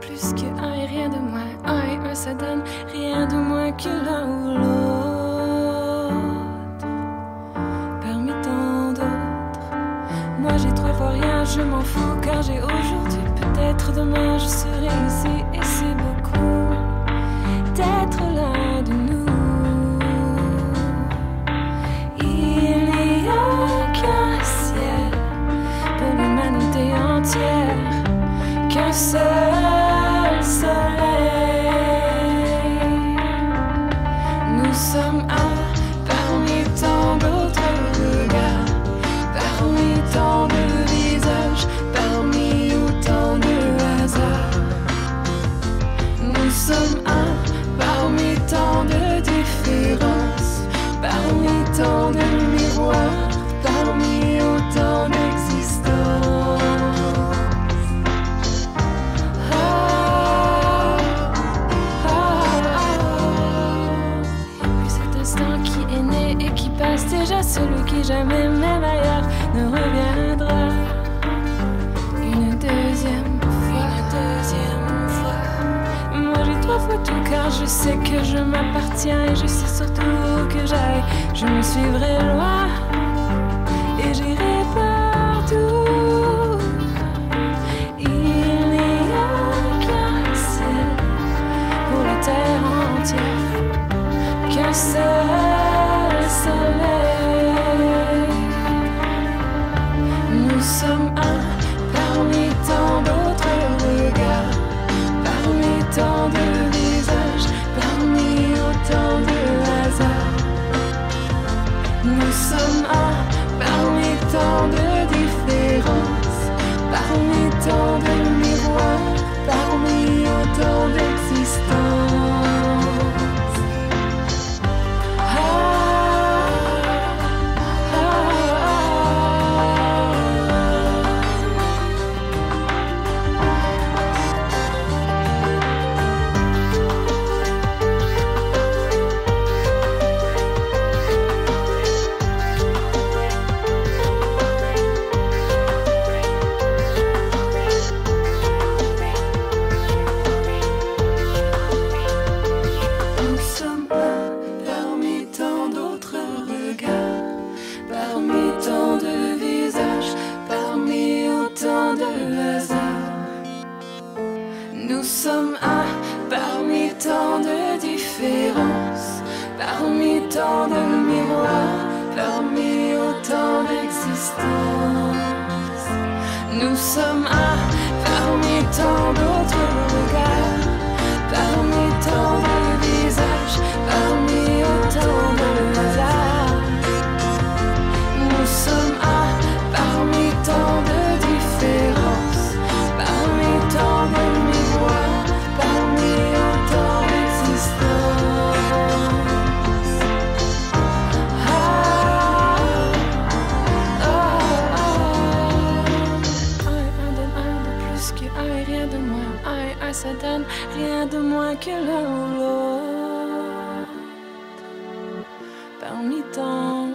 plus que un et rien de moins. Un et un, ça donne rien de moins que l'un ou l'autre. Parmi tant d'autres, moi j'ai trois fois rien, je m'en fous car j'ai aujourd'hui. Peut-être demain je serai ici et qu'un déjà, celui qui jamais même ailleurs ne reviendra. Une deuxième fois, une deuxième fois. Moi j'ai trois fois tout car je sais que je m'appartiens et je sais surtout que j'aille. Je me suivrai loin et j'irai partout. Il n'y a qu'un ciel pour la terre entière, qu'un seul soleil. Nous sommes un de hasards. Nous sommes un parmi tant de différences, parmi tant de miroirs, parmi autant d'existences. Nous sommes un parmi tant d'autres regards, parmi tant et rien de moins. Et un, ça donne rien de moins que l'un ou l'autre. Parmi tant